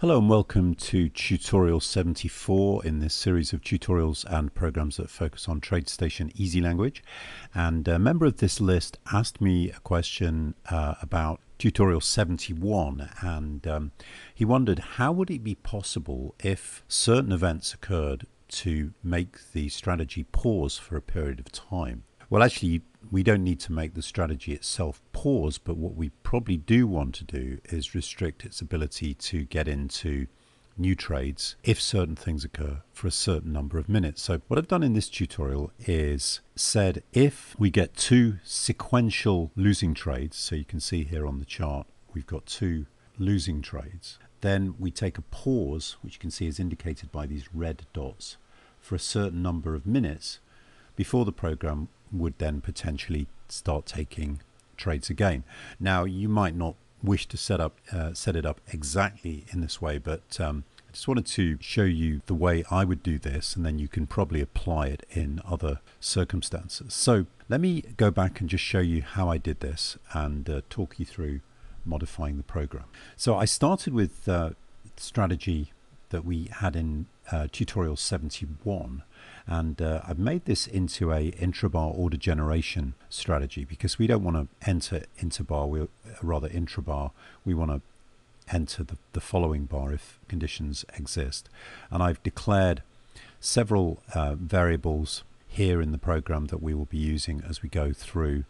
Hello and welcome to tutorial 74 in this series of tutorials and programs that focus on TradeStation Easy Language. And a member of this list asked me a question uh, about tutorial 71 and um, he wondered how would it be possible if certain events occurred to make the strategy pause for a period of time. Well, actually, we don't need to make the strategy itself pause, but what we probably do want to do is restrict its ability to get into new trades if certain things occur for a certain number of minutes. So what I've done in this tutorial is said if we get two sequential losing trades, so you can see here on the chart, we've got two losing trades, then we take a pause, which you can see is indicated by these red dots, for a certain number of minutes before the program would then potentially start taking trades again. Now, you might not wish to set up uh, set it up exactly in this way, but um, I just wanted to show you the way I would do this, and then you can probably apply it in other circumstances. So let me go back and just show you how I did this and uh, talk you through modifying the program. So I started with uh, strategy that we had in uh, tutorial 71 and uh, I've made this into a intrabar order generation strategy because we don't want to enter interbar, we rather intrabar. We want to enter the, the following bar if conditions exist. And I've declared several uh, variables here in the program that we will be using as we go through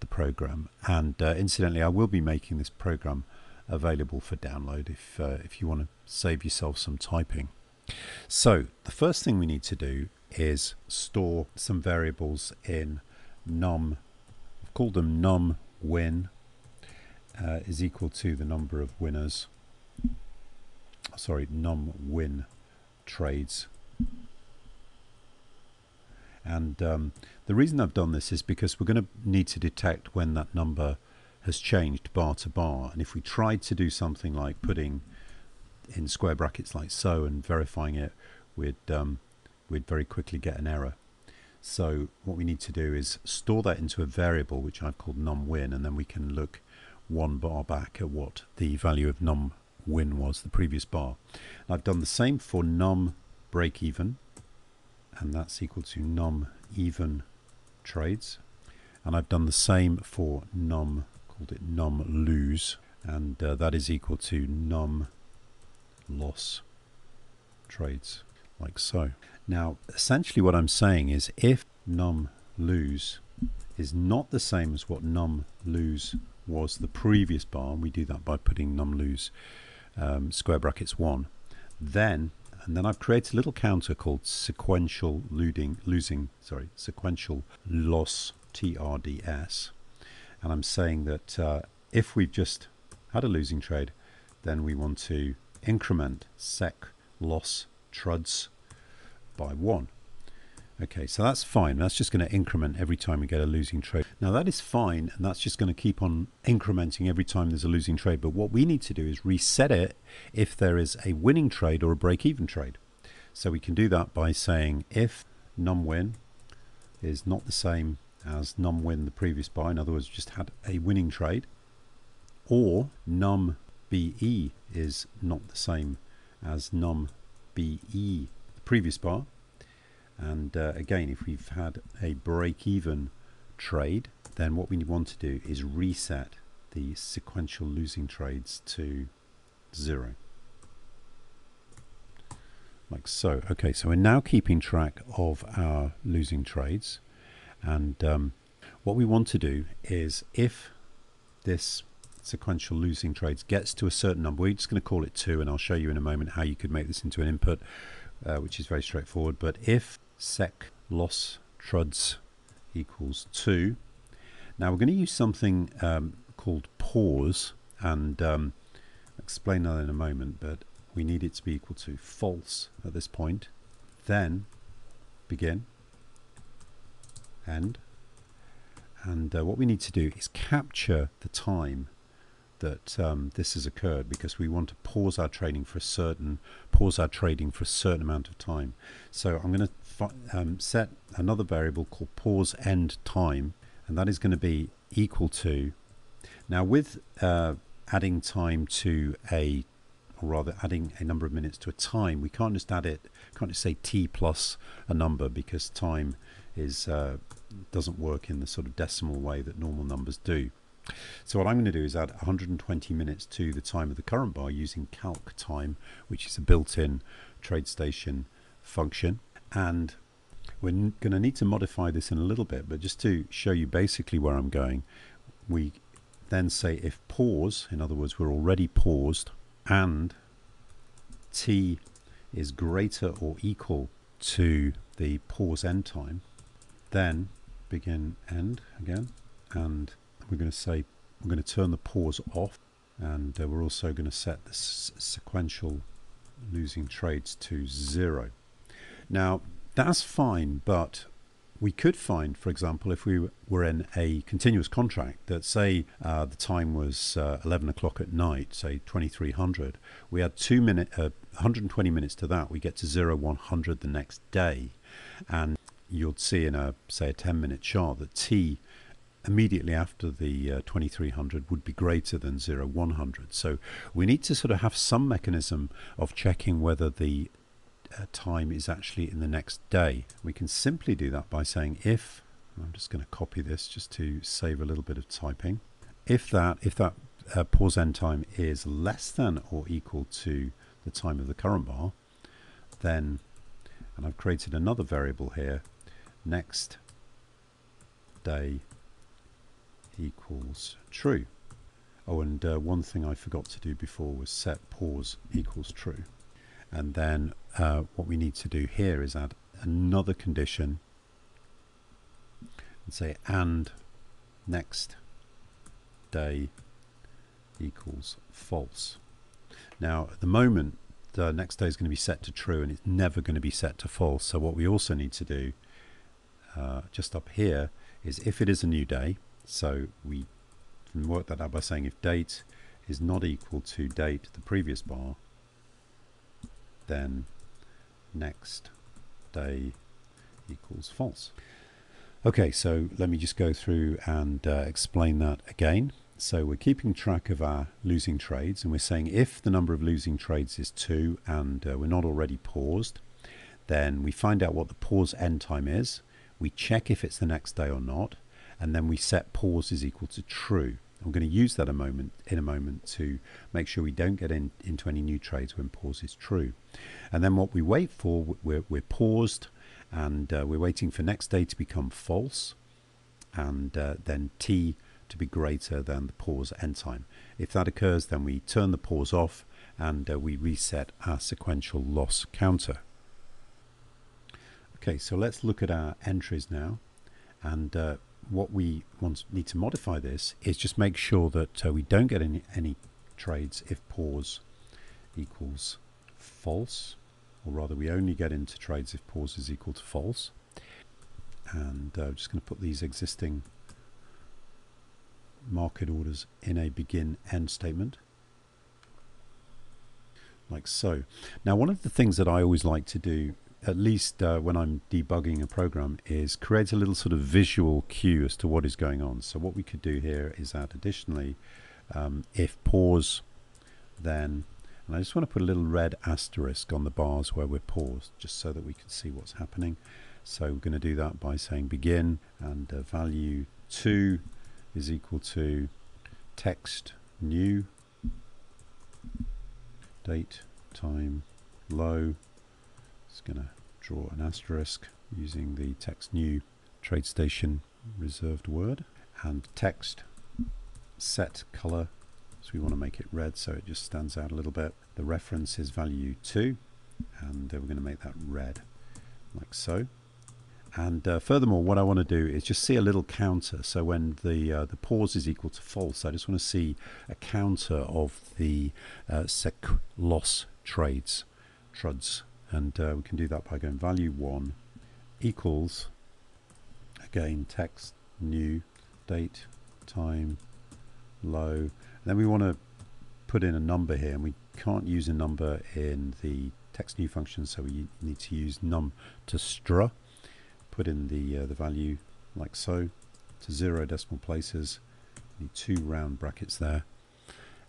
the program. And uh, incidentally, I will be making this program available for download if, uh, if you want to save yourself some typing. So the first thing we need to do is store some variables in num, I've called them num win uh, is equal to the number of winners, sorry, num win trades. And um, the reason I've done this is because we're going to need to detect when that number has changed bar to bar. And if we tried to do something like putting in square brackets like so and verifying it, we'd um, we'd very quickly get an error. So what we need to do is store that into a variable which I've called numWin and then we can look one bar back at what the value of numWin was, the previous bar. And I've done the same for num break even and that's equal to num even trades and I've done the same for num called it num lose and uh, that is equal to num loss trades like so. Now, essentially what I'm saying is if num lose is not the same as what num lose was the previous bar, and we do that by putting num lose um, square brackets 1, then, and then I've created a little counter called sequential looting, losing, sorry, sequential loss TRDS, and I'm saying that uh, if we've just had a losing trade, then we want to increment sec loss truds by 1. Okay, so that's fine. That's just going to increment every time we get a losing trade. Now that is fine, and that's just going to keep on incrementing every time there's a losing trade. But what we need to do is reset it if there is a winning trade or a break-even trade. So we can do that by saying if num-win is not the same as num-win the previous buy, in other words, just had a winning trade, or num-be is not the same as num-be the previous bar. And uh, again, if we've had a break-even trade, then what we want to do is reset the sequential losing trades to zero. Like so. Okay, so we're now keeping track of our losing trades. And um, what we want to do is if this sequential losing trades gets to a certain number, we're just going to call it 2, and I'll show you in a moment how you could make this into an input uh, which is very straightforward. But if sec loss truds equals 2, now we're going to use something um, called pause, and um, explain that in a moment, but we need it to be equal to false at this point. Then begin, end, and uh, what we need to do is capture the time that um, this has occurred because we want to pause our trading for a certain pause our trading for a certain amount of time. So I'm going to um, set another variable called pause end time, and that is going to be equal to now with uh, adding time to a or rather adding a number of minutes to a time, we can't just add it, can't just say t plus a number because time is uh, doesn't work in the sort of decimal way that normal numbers do. So what I'm going to do is add 120 minutes to the time of the current bar using calc time, which is a built-in TradeStation function. And we're going to need to modify this in a little bit, but just to show you basically where I'm going, we then say if pause, in other words, we're already paused, and t is greater or equal to the pause end time, then begin end again, and we're going to say we're going to turn the pause off, and uh, we're also going to set the sequential losing trades to zero. Now, that's fine, but we could find, for example, if we were in a continuous contract that, say, uh, the time was uh, 11 o'clock at night, say 2300, we had two minute, uh, 120 minutes to that, we get to 0, 100 the next day. And you'll see in a, say, a 10 minute chart that T immediately after the uh, 2300 would be greater than 0, 100. So we need to sort of have some mechanism of checking whether the uh, time is actually in the next day. We can simply do that by saying if, I'm just going to copy this just to save a little bit of typing. If that, if that uh, pause end time is less than or equal to the time of the current bar, then, and I've created another variable here, next day equals true. Oh, and uh, one thing I forgot to do before was set pause equals true. And then uh, what we need to do here is add another condition and say and next day equals false. Now at the moment the next day is going to be set to true and it's never going to be set to false. So what we also need to do uh, just up here is if it is a new day, so we can work that out by saying if date is not equal to date the previous bar, then next day equals false. Okay, so let me just go through and uh, explain that again. So we're keeping track of our losing trades and we're saying if the number of losing trades is 2 and uh, we're not already paused, then we find out what the pause end time is, we check if it's the next day or not, and then we set pause is equal to true. I'm going to use that a moment in a moment to make sure we don't get in, into any new trades when pause is true. And then what we wait for, we're, we're paused and uh, we're waiting for next day to become false and uh, then t to be greater than the pause end time. If that occurs, then we turn the pause off and uh, we reset our sequential loss counter. Okay, so let's look at our entries now. And uh, what we want need to modify this is just make sure that uh, we don't get any, any trades if pause equals false or rather we only get into trades if pause is equal to false. And uh, I'm just going to put these existing market orders in a begin end statement. Like so. Now one of the things that I always like to do at least uh, when I'm debugging a program, is create a little sort of visual cue as to what is going on. So what we could do here is add additionally, um, if pause, then, and I just want to put a little red asterisk on the bars where we're paused, just so that we can see what's happening. So we're going to do that by saying begin and uh, value 2 is equal to text new date time low just going to draw an asterisk using the text new TradeStation reserved word and text set color. So we want to make it red so it just stands out a little bit. The reference is value 2 and uh, we're going to make that red like so. And uh, furthermore what I want to do is just see a little counter. So when the uh, the pause is equal to false I just want to see a counter of the uh, sec loss trades truds and uh, we can do that by going value 1 equals again text new date time low. And then we want to put in a number here and we can't use a number in the text new function so we need to use num to str. Put in the uh, the value like so to zero decimal places need two round brackets there.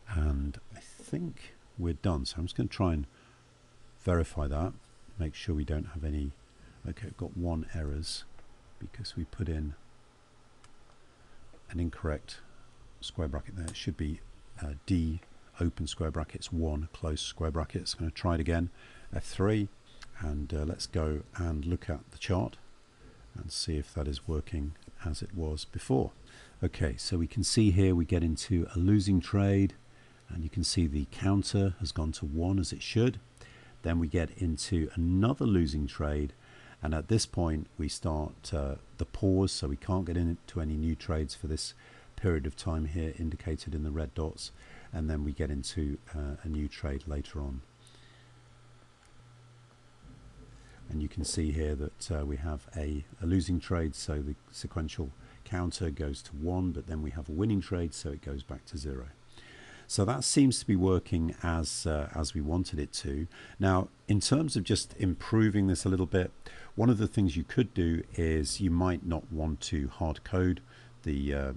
And I think we're done. So I'm just going to try and verify that, make sure we don't have any, okay, we've got one errors because we put in an incorrect square bracket there. It should be uh, D open square brackets 1 close square brackets. I'm going to try it again, F3, and uh, let's go and look at the chart and see if that is working as it was before. Okay, so we can see here we get into a losing trade and you can see the counter has gone to 1 as it should. Then we get into another losing trade and at this point we start uh, the pause so we can't get into any new trades for this period of time here indicated in the red dots and then we get into uh, a new trade later on. And you can see here that uh, we have a, a, losing trade, so the sequential counter goes to 1, but then we have a winning trade, so it goes back to 0. So that seems to be working as, uh, as we wanted it to. Now, in terms of just improving this a little bit, one of the things you could do is you might not want to hard code the uh,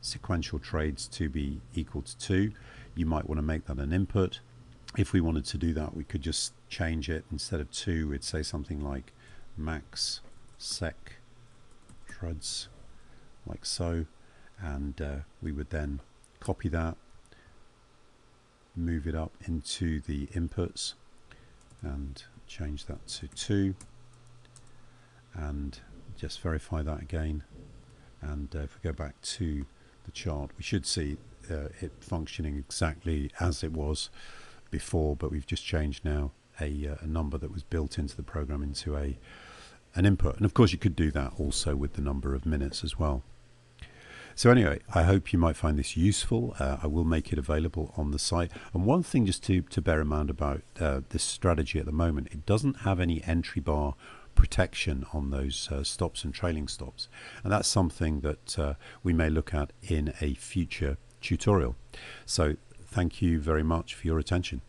sequential trades to be equal to 2. You might want to make that an input. If we wanted to do that, we could just change it. Instead of 2, we'd say something like max sec threads, like so. And uh, we would then copy that, move it up into the inputs, and change that to 2. And just verify that again. And uh, if we go back to the chart, we should see uh, it functioning exactly as it was before, but we've just changed now a, uh, a, number that was built into the program into a an input. And of course, you could do that also with the number of minutes as well. So anyway, I hope you might find this useful. Uh, I will make it available on the site. And one thing just to, to bear in mind about uh, this strategy at the moment, it doesn't have any entry bar protection on those uh, stops and trailing stops. And that's something that uh, we may look at in a future tutorial. So thank you very much for your attention.